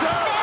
zone.